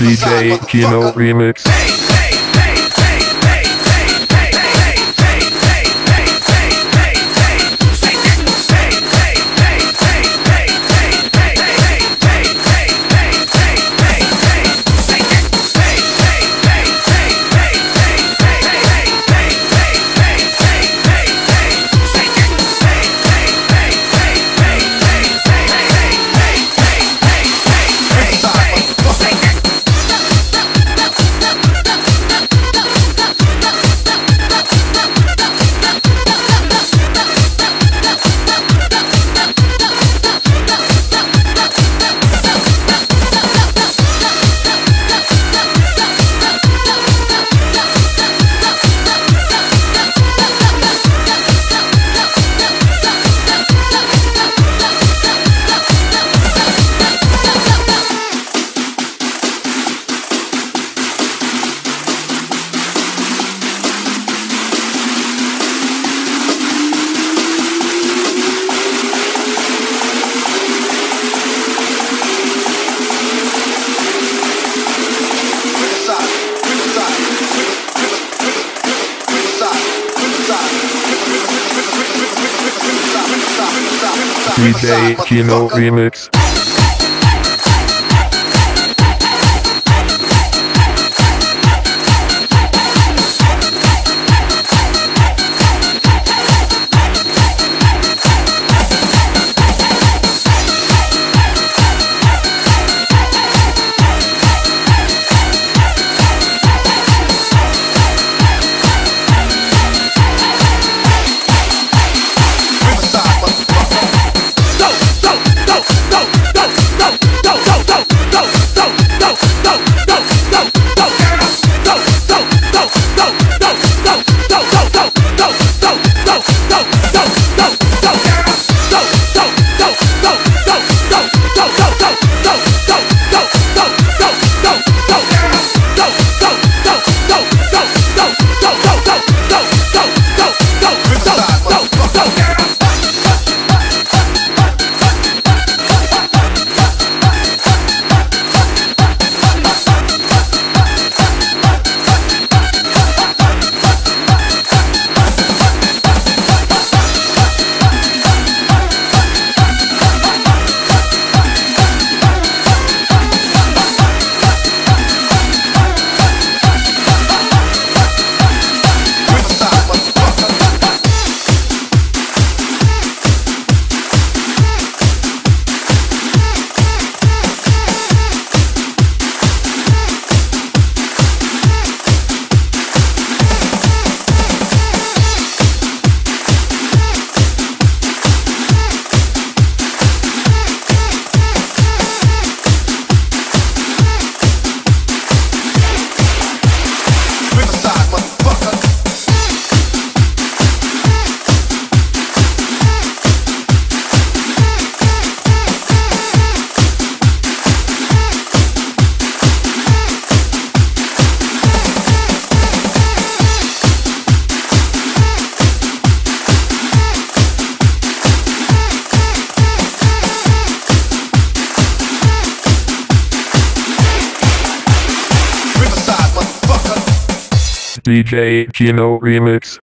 DJ Gino Remix. DJ Gino Remix. DJ Gino Remix.